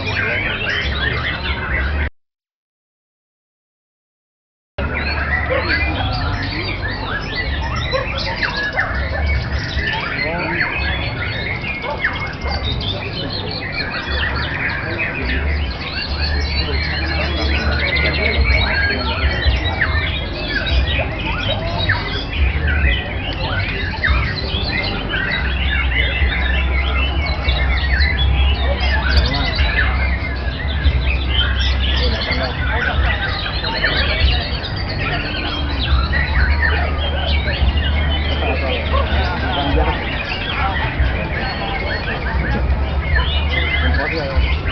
on the record. Iya.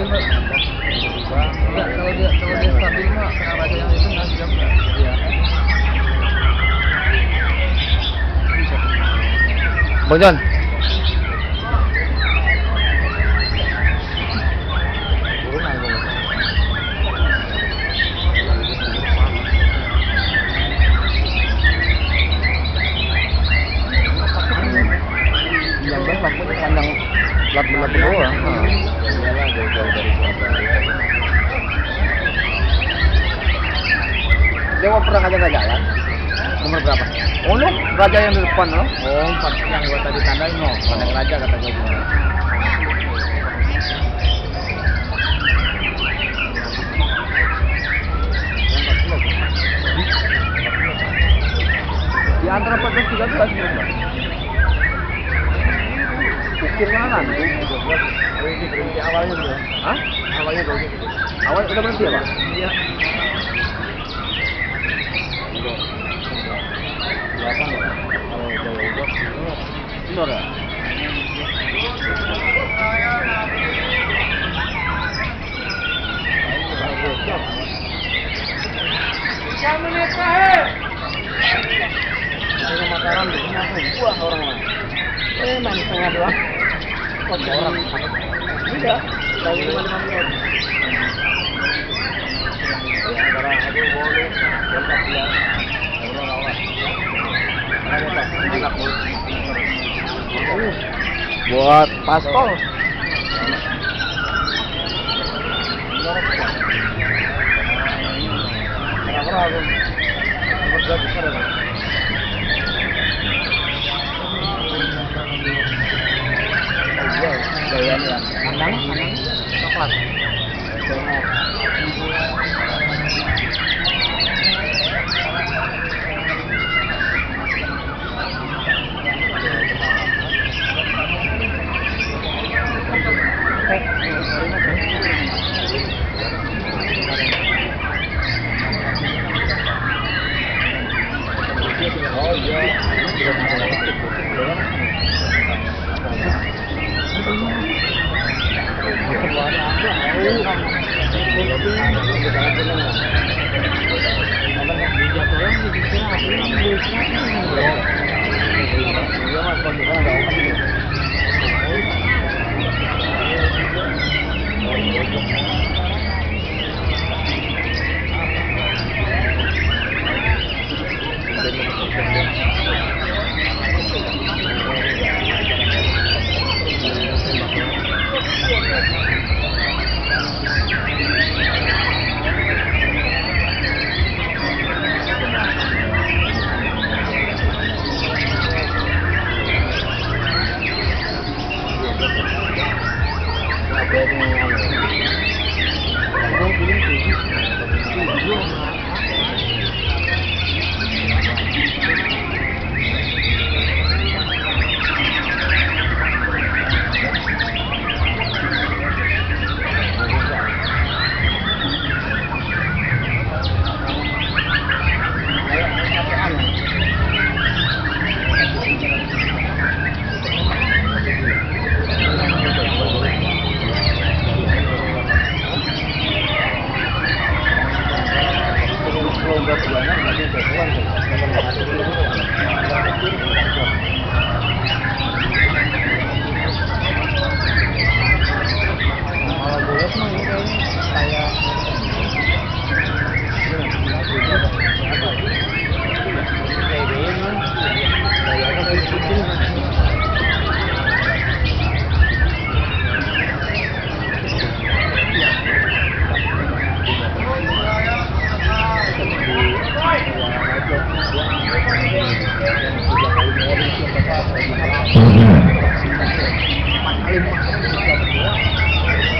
Nggak? Kalau dia kalau dia yang itu. Bang John. Mau pernah ngajak jalan? Nomor berapa? Oh lu, raja yang di depan loh. Oh, empat yang gua tadi tandain loh. Mana yang raja kata gua gimana? Di antara 14 13 berapa? Pikir mana nanti? Berhenti, berhenti awalnya dulu. Hah? Awalnya berhenti. Awal udah berhenti ya, Pak? Iya. Indoor. Kelihatan ya? Kalau dari indoor, indoor ya? Tiga menit terakhir. Ada makanan di rumah buah orang mah. Eh, manis setengah doang. Kok orang? Tidak. Dari lima lima menit. Buat paspor. tapi Thank you. I don't believe in Ang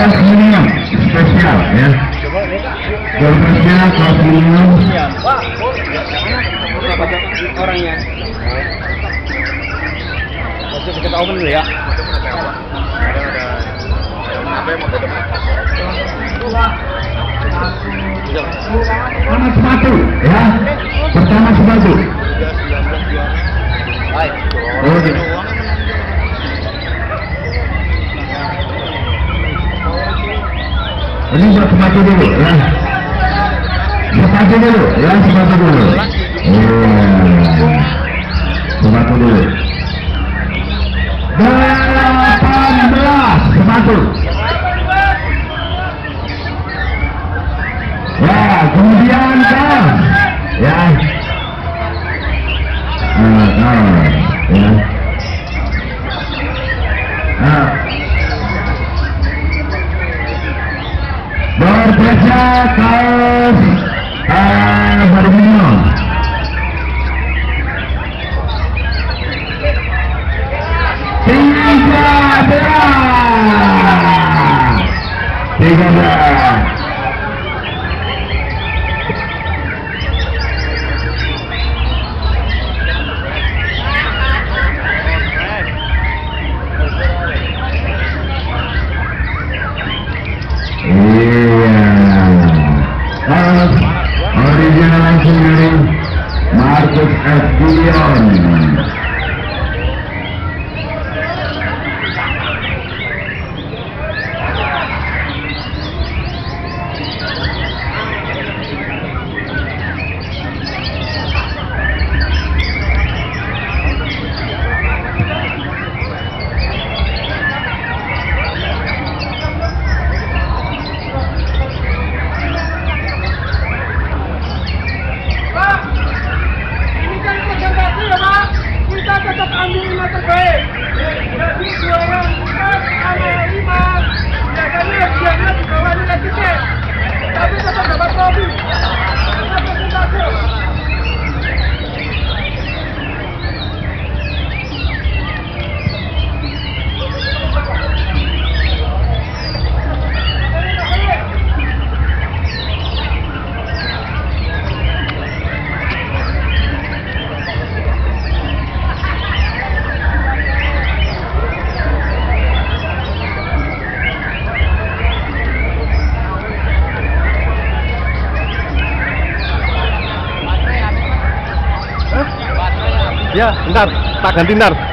kelas minimum spesial ya. Dompetnya kelas minimum orangnya. Kita open dulu ya. Pertama sepatu ya. Pertama sepatu. Oh, gitu. Ini buat sepatu dulu ya. Sepatu dulu ya, sepatu dulu. Oh. Sepatu dulu. 18 sepatu. Ya, kemudian kan ya. Kaos uh, Barmino. Tiga belas. Tiga belas. Ya, ntar tak ganti ntar.